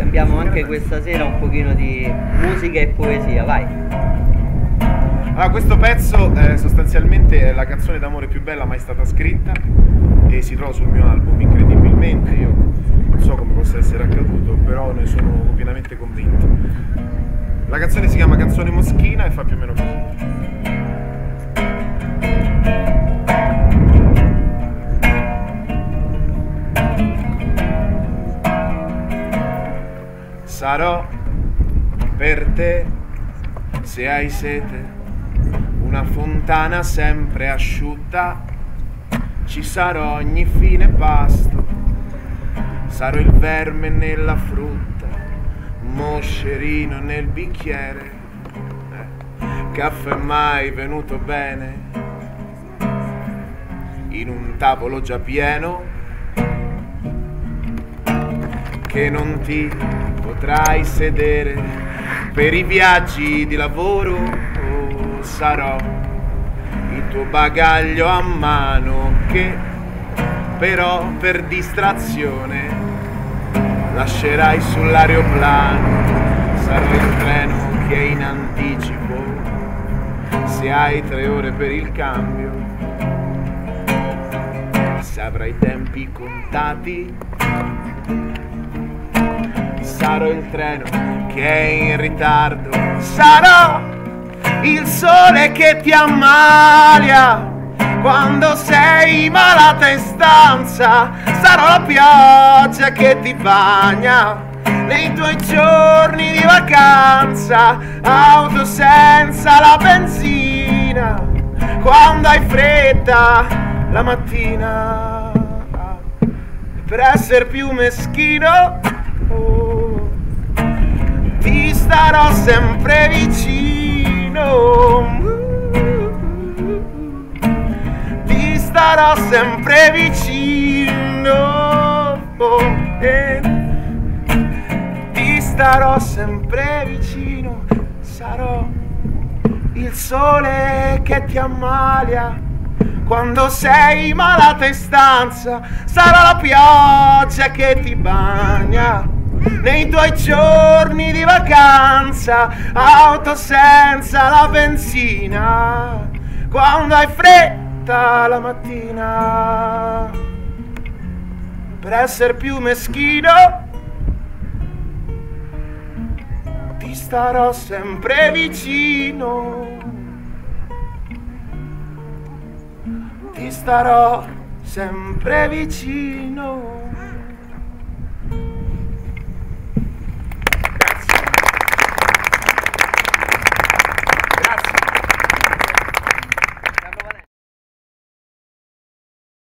Cambiamo anche questa sera un pochino di musica e poesia, vai. Allora, questo pezzo eh, sostanzialmente è la canzone d'amore più bella mai stata scritta e si trova sul mio album, incredibilmente. Io non so come possa essere accaduto, però ne sono pienamente convinto. La canzone si chiama Canzone Moschina e fa più o meno così. Sarò per te se hai sete. Una fontana sempre asciutta, ci sarò ogni fine pasto, sarò il verme nella frutta, moscerino nel bicchiere, eh, caffè mai venuto bene, in un tavolo già pieno, che non ti potrai sedere. Per i viaggi di lavoro sarò il tuo bagaglio a mano che però per distrazione lascerai sull'aeroplano. Sarò il treno che è in anticipo. Se hai tre ore per il cambio se avrai tempi contati sarò il treno che è in ritardo, sarò il sole che ti ammalia. Quando sei malata in stanza, sarò la pioggia che ti bagna. Nei tuoi giorni di vacanza, auto senza la benzina, quando hai fretta la mattina, per essere più meschino starò sempre vicino. Ti starò sempre vicino. eh. Ti starò sempre vicino. Sarò il sole che ti ammalia quando sei malata in stanza, sarà la pioggia che ti bagna nei tuoi giorni di vacanza, auto senza la benzina, quando hai fretta la mattina. Per essere più meschino, ti starò sempre vicino. Ti starò sempre vicino.